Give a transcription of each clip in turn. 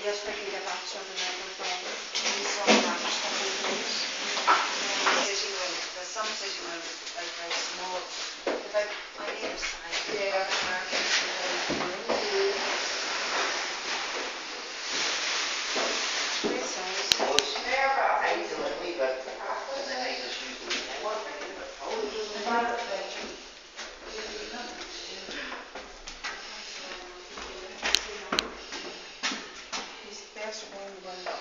Says you will, there's some says you will, like very small, about my neighbour's side. Yeah. One,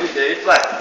Who's David Black?